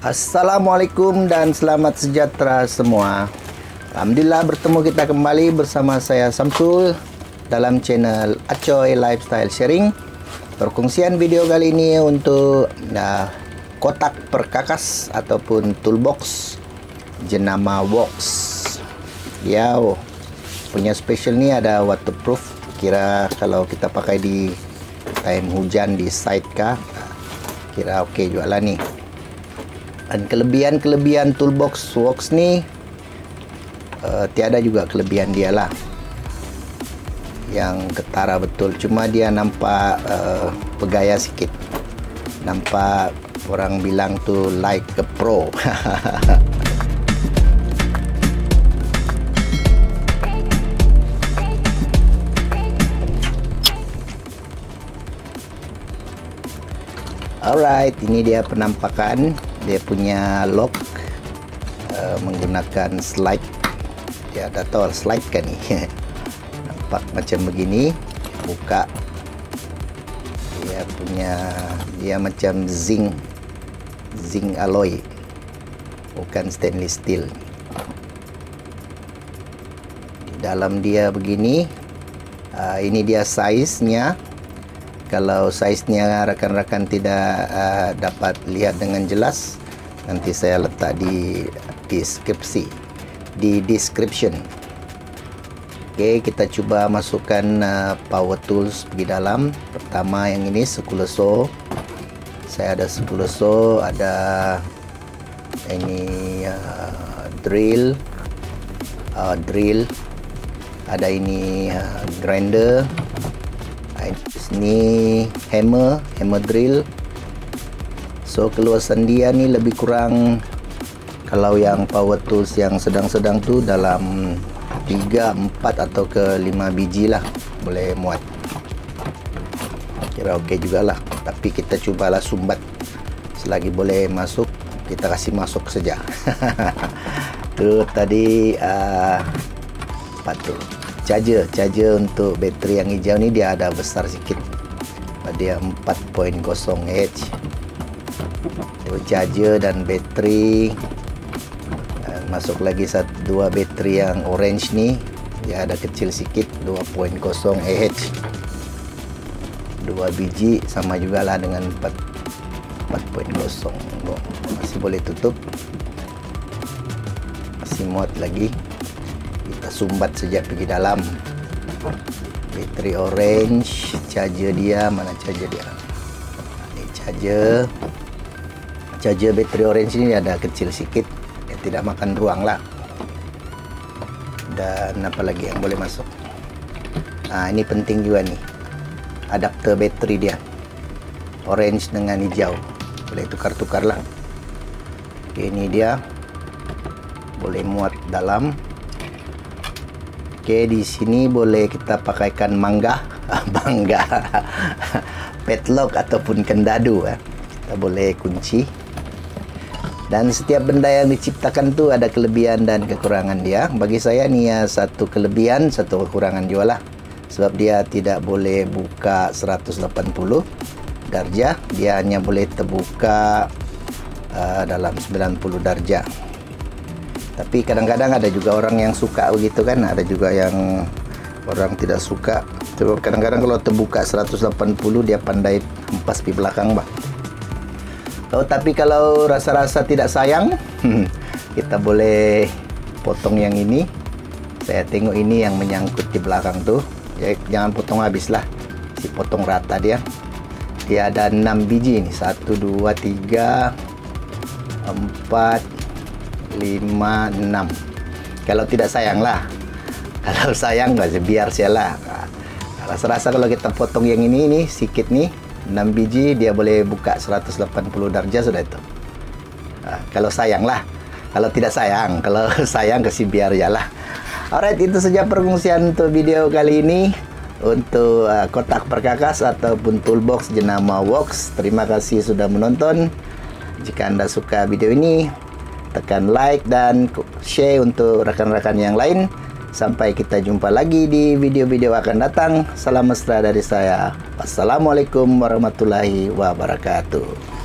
Assalamualaikum dan selamat sejahtera semua. Alhamdulillah bertemu kita kembali bersama saya Samsul dalam channel Acoy Lifestyle Sharing. Perkongsian video kali ini untuk nah, kotak perkakas ataupun toolbox jenama Vox. Ya, punya special ni ada waterproof. Kira kalau kita pakai di time hujan di site kah, kira okey juga lah ni. Dan kelebihan-kelebihan toolbox Vox ni uh, tiada juga kelebihan dia lah. Yang ketara betul. Cuma dia nampak uh, pegaya sikit. Nampak orang bilang tu like a pro. Alright, ini dia penampakan dia punya lock uh, menggunakan slide. Ya, dah tahu slide kan ni. Nampak macam begini. Buka. Dia punya dia macam zinc zinc alloy. Bukan stainless steel. Di dalam dia begini. Uh, ini dia size-nya kalau saiznya rakan-rakan tidak uh, dapat lihat dengan jelas nanti saya letak di deskripsi di description Oke, kita coba masukkan uh, power tools di dalam. Pertama yang ini sekuleso. Saya ada sekuleso, ada ini uh, drill, uh, drill, ada ini uh, grinder, ni hammer hammer drill so keluasan dia ni lebih kurang kalau yang power tools yang sedang-sedang tu dalam 3, 4 atau ke 5 biji lah boleh muat. Kira ok jugalah. Tapi kita cubalah sumbat. Selagi boleh masuk kita kasih masuk saja. Tu tadi uh, apa tu? Charger. Charger untuk bateri yang hijau ni dia ada besar sikit. Dia 4.0 H charger dan bateri. Dan masuk lagi satu dua bateri yang orange ni. Dia ada kecil sikit 2.0 Ah dua biji sama juga lah dengan 4 4.0 masih boleh tutup. Masih muat lagi. Sumbat sejak pergi dalam. Bateri orange charger dia. Mana charger dia? Ini charger charger bateri orange ini ada kecil sikit ya, tidak makan ruang lah. Dan apa lagi yang boleh masuk? Nah ini penting juga nih. Adapter bateri dia. Orange dengan hijau. Boleh tukar-tukar lah. Oke, ini dia. Boleh muat dalam. Oke, di sini boleh kita pakaikan mangga, bangga, padlock ataupun kendadu. Ya. Kita boleh kunci. Dan setiap benda yang diciptakan tu ada kelebihan dan kekurangan dia. Bagi saya ni ya satu kelebihan, satu kekurangan juga lah. Sebab dia tidak boleh buka 180 darjah. Dia hanya boleh terbuka uh, dalam 90 darjah tapi kadang-kadang ada juga orang yang suka begitu kan ada juga yang orang tidak suka sebab kadang-kadang kalau terbuka 180 dia pandai hempas di belakang bah oh, tapi kalau rasa-rasa tidak sayang kita boleh potong yang ini. Saya tengok ini yang menyangkut di belakang tuh. Ya, jangan potong habis lah si potong rata dia. Dia ada 6 biji ini. 1 2 3 4 lima enam. Kalau tidak sayang lah kalau sayang nggak biar lah rasa-rasa kalau kita potong yang ini ini sedikit nih 6 biji dia boleh buka 180 darjah sudah itu. Kalau sayang lah. Kalau tidak sayang kalau sayang kasih biar ya lah. Alright itu saja perfungsian untuk video kali ini. Untuk uh, kotak perkakas ataupun toolbox jenama Vox terima kasih sudah menonton. Jika anda suka video ini tekan like dan share untuk rakan-rakan yang lain. Sampai kita jumpa lagi di video-video akan datang. Salam mesra dari saya. Wassalamualaikum warahmatullahi wabarakatuh.